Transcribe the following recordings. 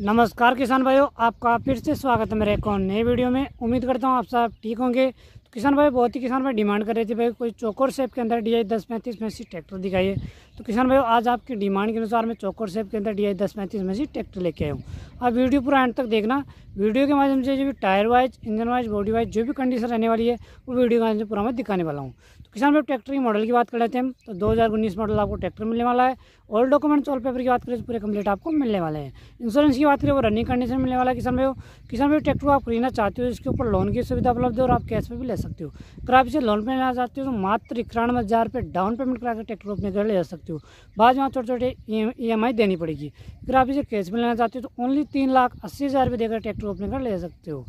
नमस्कार किसान भाइयों, आपका फिर से स्वागत है मेरे एक और नए वीडियो में। उम्मीद करता हूँ आप सब ठीक होंगे। किसान भाई, बहुत ही किसान भाई डिमांड कर रहे थे भाई, कोई चौकोर शेप के अंदर डी आई दस पैंतीस में से ट्रैक्टर दिखाइए। तो किसान भाई, आज आपकी डिमांड के अनुसार मैं चौकोर शेप के अंदर डी आई दस पैंतीस में से ट्रैक्टर लेके आया हूँ। आप वीडियो पूरा एंड तक देखना। वीडियो के माध्यम से जो भी tyre wise, engine wise, body wise, जो भी कंडीशन रहने वाली है, वो वीडियो के माध्यम से पूरा मैं दिखाने वाला हूँ। तो किसान भाई, ट्रैक्टर की मॉडल की बात कर लेते हैं तो दो हज़ार उन्नीस मॉडल आपको ट्रैक्टर मिलने वाला है। और डॉक्यूमेंट्स ऑल पेपर की बात करें तो पूरे कंप्लीट आपको मिलने वाले हैं। इंश्योरेंस की बात करें, वो रनिंग कंडीशन मिलने वाला है किसान भाई। किसान भाई, ट्रैक्टर आप खरीदना चाहते हो, इसके ऊपर लोन की सुविधा उपलब्ध है और आप कैश पे भी सकते हो। अगर आप इसे लोन पे लेना चाहते हो तो मात्र इक्यानवे हज़ार रुपये डाउन पेमेंट करा कर ट्रैक्टर अपने घर ले जा सकते हो। बाद में छोटे छोटे ई एम आई देनी पड़ेगी। अगर आप इसे कैश में लेना चाहते हो तो ओनली तीन लाख अस्सी हज़ार रुपये देकर ट्रैक्टर अपने घर ले जा सकते हो।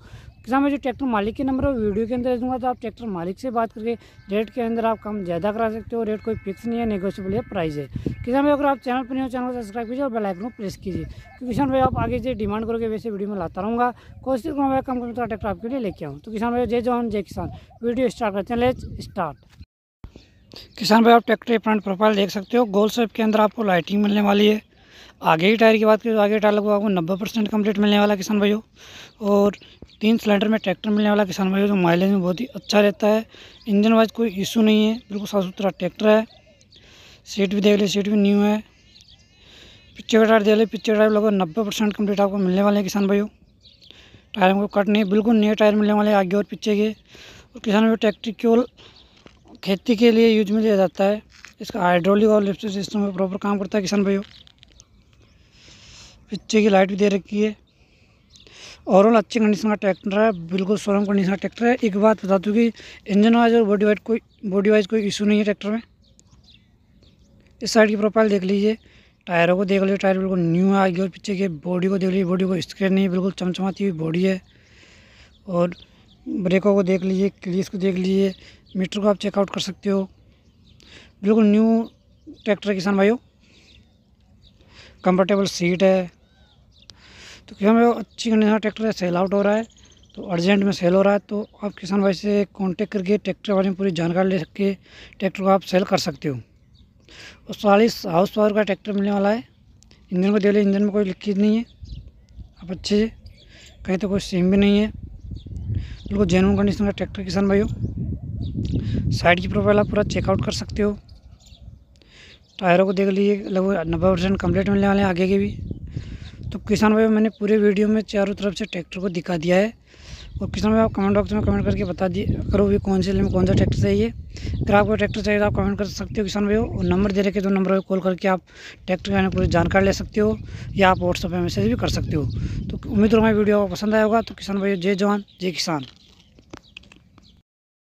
किसान भाई, जो ट्रैक्टर मालिक के नंबर है वीडियो के अंदर दूँगा तो आप ट्रैक्टर मालिक से बात करके रेट के अंदर आप कम ज़्यादा करा सकते हो। रेट कोई फिक्स नहीं है नेगोशियबल है प्राइस है। किसान भाई, अगर आप चैनल पर नहीं हो चैनल को सब्सक्राइब कीजिए और बेल आइकन को प्रेस कीजिए। क्योंकि किसान भाई, आप आगे से डिमांड करोगे, वैसे वीडियो में लाता रहूँगा। कोशिश करूँगा कम कम ट्रैक्टर आपके लिए लेके आऊँ। तो किसान भाई, जय जवान, जय किसान। वीडियो स्टार्ट करते हैं। लेट्स स्टार्ट किसान भाई, आप ट्रैक्टर फ्रंट प्रोफ़ाइल देख सकते हो। गोल शेप के अंदर आपको लाइटिंग मिलने वाली है। आगे ही टायर की बात करें तो आगे टायर लगभग आपको नब्बे परसेंट कंप्लीट मिलने वाला किसान भाइयों। और तीन सिलेंडर में ट्रैक्टर मिलने वाला किसान भाइयों, जो माइलेज में बहुत ही अच्छा रहता है। इंजन वाइज कोई इशू नहीं है। बिल्कुल साफ़ सुथरा ट्रैक्टर है। सीट भी देख लीजिए सीट भी न्यू है। पिक्चर का टायर देख लीजिए पिक्चर टायर लगभग नब्बे परसेंट कंप्लीट आपको मिलने वाले हैं किसान भाइयों। टायर को कट नहीं, बिल्कुल नए टायर मिलने वाले आगे और पीछे के। और किसान भाई ट्रैक्टर केवल खेती के लिए यूज़ में लिया जाता है। इसका हाइड्रोलिक और लिफ्ट सिस्टम में प्रॉपर काम करता है किसान भाइयों। पीछे की लाइट भी दे रखी है। ओवरऑल अच्छी कंडीशन का ट्रैक्टर है, बिल्कुल शोरूम कंडीशन का ट्रैक्टर है। एक बात बता दूँ कि इंजन वाइज और बॉडी वाइज कोई बॉडी वाइज कोई इशू नहीं है ट्रैक्टर में। इस साइड की प्रोफ़ाइल देख लीजिए। टायरों को देख लीजिए टायर बिल्कुल न्यू है। आगे और पीछे के बॉडी को देख लीजिए। बॉडी को स्क्रेन नहीं बिल्कुल चमचमाती हुई बॉडी है। और ब्रेकों को देख लीजिए क्लीस को देख लीजिए, मीटर को आप चेकआउट कर सकते हो। बिल्कुल न्यू ट्रैक्टर किसान भाइयों। कंफर्टेबल सीट है। तो किसान भाई अच्छी कंडीशन ट्रैक्टर है सेल आउट हो रहा है तो अर्जेंट में सेल हो रहा है तो आप किसान भाई से कांटेक्ट करके ट्रैक्टर बारे में पूरी जानकारी ले सके ट्रैक्टर को आप सेल कर सकते हो। और चालीस हाउस पावर का ट्रैक्टर मिलने वाला है। इंजन को दे ले इंजन में कोई लिक्कित नहीं है। आप अच्छे कहीं तो कोई सिम भी नहीं है। बिल्कुल जेनुअन कंडीशन का ट्रैक्टर किसान भाइयों, साइड की प्रोफ़ाइल आप पूरा चेकआउट कर सकते हो। टायरों को देख लीजिए, लगभग नब्बे परसेंट कंप्लीट मिलने वाले हैं आगे के भी। तो किसान भाई मैंने पूरे वीडियो में चारों तरफ़ से ट्रैक्टर को दिखा दिया है। और किसान भाई, आप कमेंट बॉक्स में कमेंट करके बता दिए, करो भी कौन से में कौन सा ट्रैक्टर चाहिए अगर आपको ट्रैक्टर चाहिए तो आप कमेंट कर सकते हो किसान भाई और नंबर दे रखे तो नंबर पर कॉल करके आप ट्रैक्टर के पूरी जानकारी ले सकते हो, या आप व्हाट्सएप पर मैसेज भी कर सकते हो। तो उम्मीद करूँगा वीडियो पसंद आया होगा। तो किसान भाई जय जवान, जय किसान।